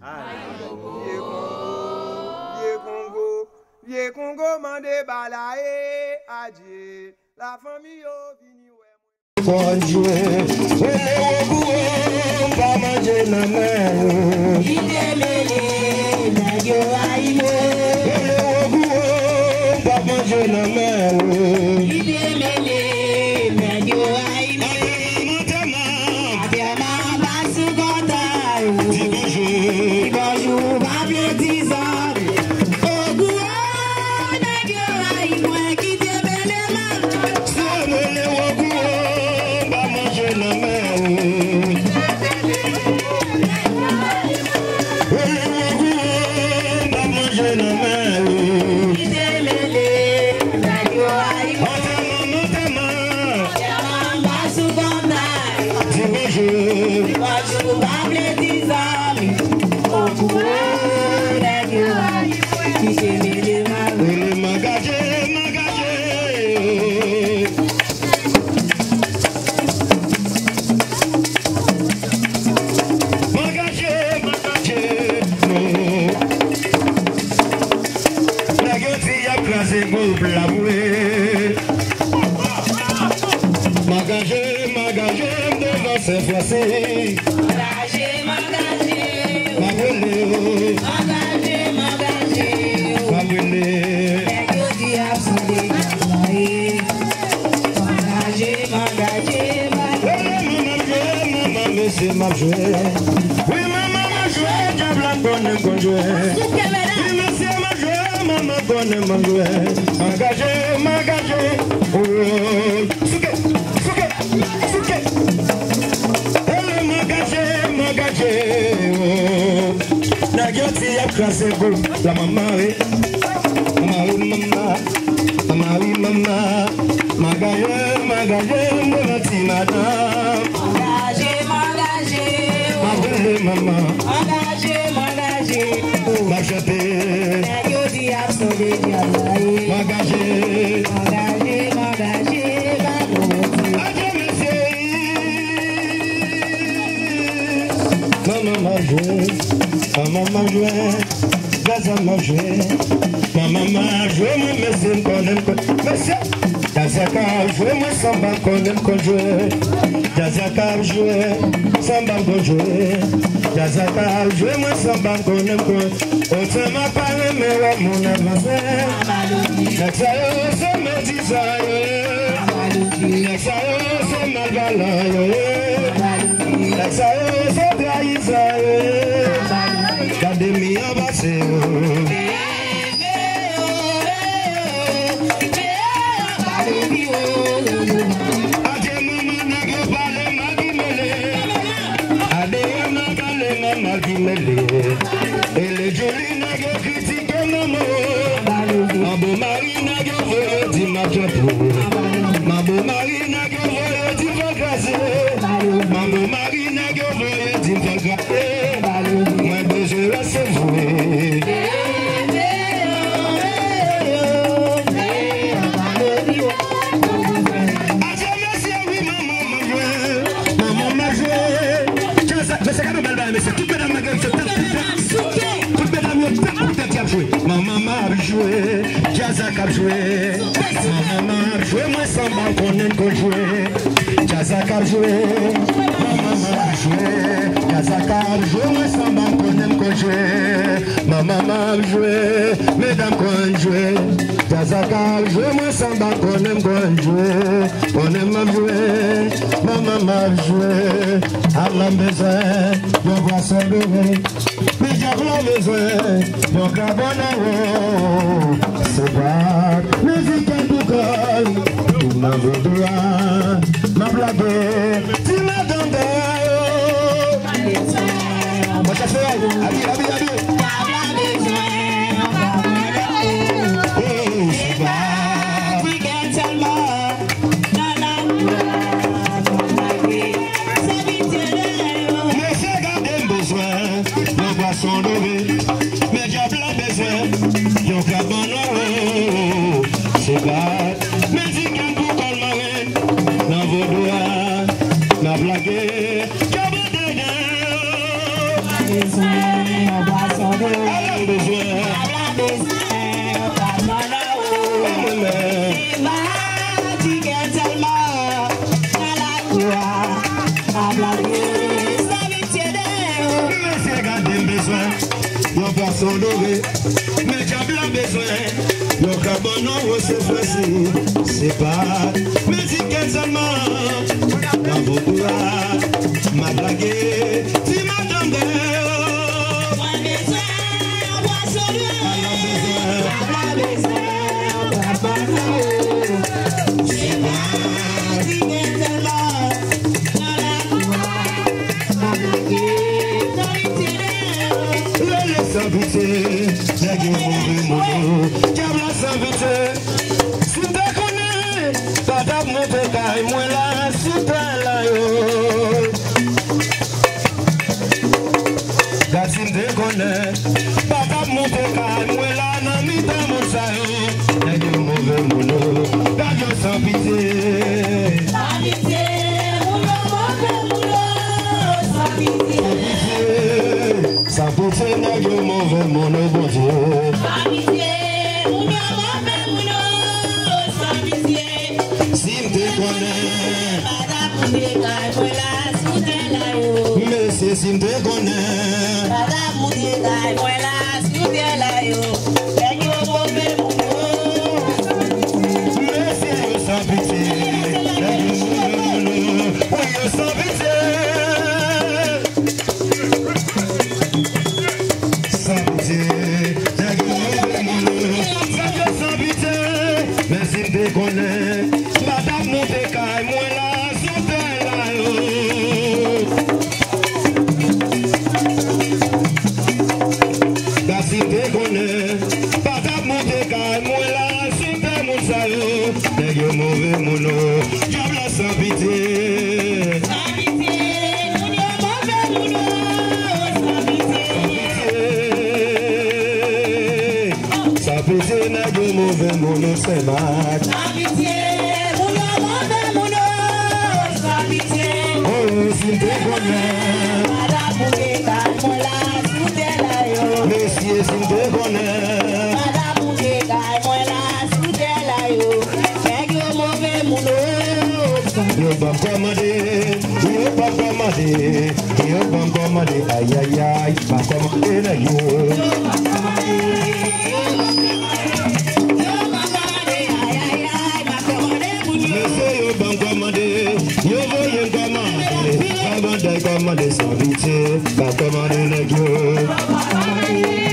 Vieux Congo, vieux Congo, vieux Congo, balaye, adieu. La famille au vini. Konjwe, ele woguo, pamaje na mero. Ele Amen. Monsieur m'a joué. Oui, maman m'a joué, diable a bonne qu'on joué. Oui, monsieur m'a joué, maman bonne m'a joué. Engagé, m'engagé. Oh, souké, souké, souké. Elle m'engagé, m'engagé. Oh, Nagyoti a classé go, la maman, oui. Maman, oui, maman. Maman, oui, maman. Magaye, magaye, mon petit madame. Mabwele, maman. Machete, magagé. Adieu, monsieur. Maman m'a joué, maman m'a joué, Gaza m'a joué, maman Jazaka a joué, moi samba qu'on aime qu'on joue. Jazaka a joué, samba qu'on joue. Jazaka a joué, moi samba qu'on aime qu'on. Autant m'a parlé, mais ouais, mon adversaire. Nexayo, c'est mes desires. Nexayo, c'est ma valeur. Nexayo, c'est. Gade mi abase. Mama, fais-moi samba qu'on aime qu'on Kazakar jwe, maman man jwe Kazakar jwe, mwen samban konen kon jwe Maman man jwe, medam kon jwe Kazakar jwe, mwen samban konen kon jwe Konen man jwe, maman man jwe Alan bezen, yon vasen bewe Pijak la bezen, yon krabon awo Sebak, meziken tou kol Tou nan vodouan blague Tu m'attendais oh. Moi j'ai fait, habille, habille, habille mais diable a besoin. Yon carbone non c'est facile, c'est pas. Mais si qu'elle seulement, dans vos doigts, m'a blagué, Ay mwen la sipran la yo Gatim de konen Papa mwen te ka Ay mwen la nan mi ta moun sa yo Dagyo mouve mouno Dagyo san pite Mese sindwe gona Bada mudi yo. muno be muno sebat. Sabitie muno muno muno sabitie. Oh, sinte kona. Madamuke kalmola sute la yo. Mesie sinte kona. Madamuke yo. Sege. Yo bamba yo bamba ayayay, bamba made Come on, this Bakwamade Saviti, on, Negyo. Bakwamade Negyo.